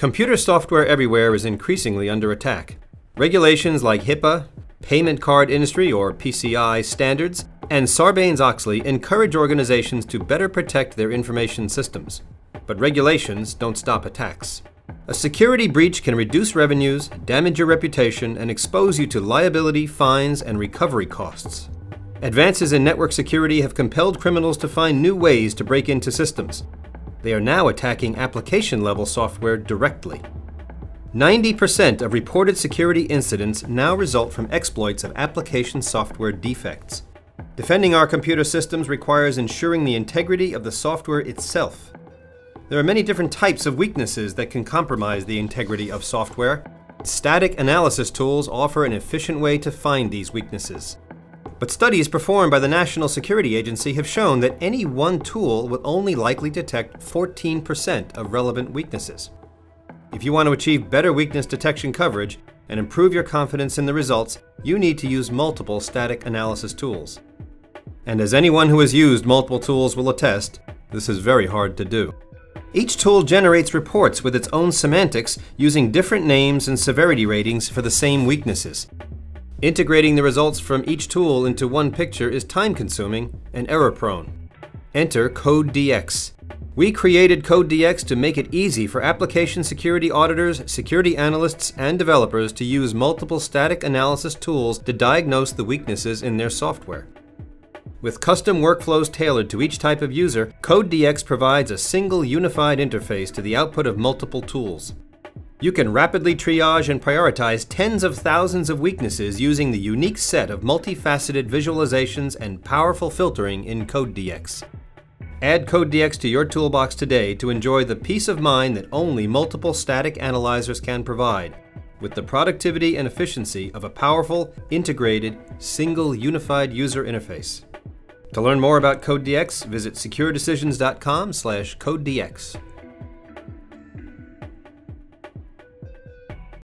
Computer software everywhere is increasingly under attack. Regulations like HIPAA, Payment Card Industry or PCI standards, and Sarbanes-Oxley encourage organizations to better protect their information systems. But regulations don't stop attacks. A security breach can reduce revenues, damage your reputation, and expose you to liability, fines, and recovery costs. Advances in network security have compelled criminals to find new ways to break into systems, they are now attacking application level software directly. 90% of reported security incidents now result from exploits of application software defects. Defending our computer systems requires ensuring the integrity of the software itself. There are many different types of weaknesses that can compromise the integrity of software. Static analysis tools offer an efficient way to find these weaknesses. But studies performed by the National Security Agency have shown that any one tool will only likely detect 14% of relevant weaknesses. If you want to achieve better weakness detection coverage and improve your confidence in the results, you need to use multiple static analysis tools. And as anyone who has used multiple tools will attest, this is very hard to do. Each tool generates reports with its own semantics using different names and severity ratings for the same weaknesses, Integrating the results from each tool into one picture is time-consuming and error-prone. Enter CodeDX. We created CodeDX to make it easy for application security auditors, security analysts, and developers to use multiple static analysis tools to diagnose the weaknesses in their software. With custom workflows tailored to each type of user, CodeDX provides a single unified interface to the output of multiple tools. You can rapidly triage and prioritize tens of thousands of weaknesses using the unique set of multifaceted visualizations and powerful filtering in CodeDX. Add CodeDX to your toolbox today to enjoy the peace of mind that only multiple static analyzers can provide, with the productivity and efficiency of a powerful, integrated, single unified user interface. To learn more about CodeDX, visit securedecisions.com/codedx.